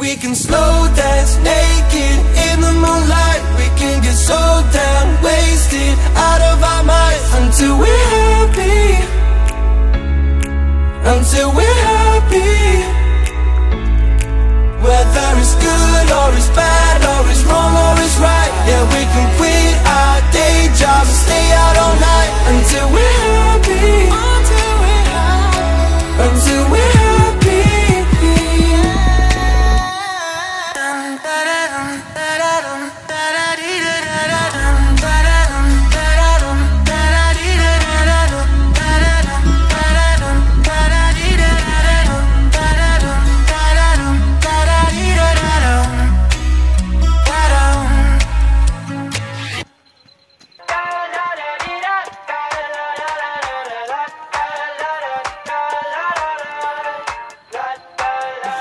We can slow dance naked in the moonlight. We can get so damn wasted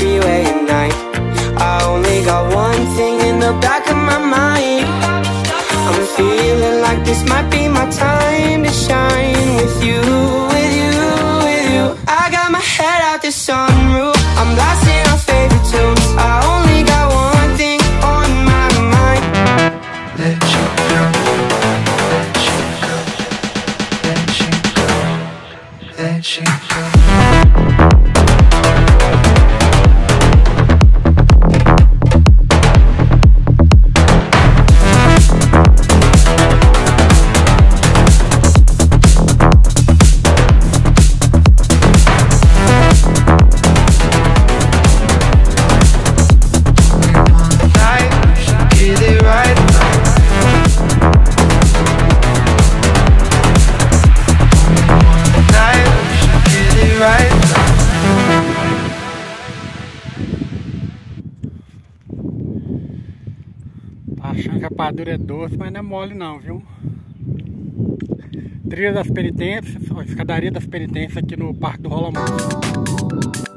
freeway at night. I only got one thing in the back of my mind. I'm feeling like this might be my time to shine with you, with you, with you. I got my head out the sunroof. I'm blasting our favorite tunes. I only got one thing on my mind. Let you go, let you go, let you go, let you go. Tá achando que a padura é doce, mas não é mole não, viu? Trilha das penitências, escadaria das penitências aqui no Parque do Rola Manso.